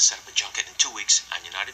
to set up a junket in two weeks on United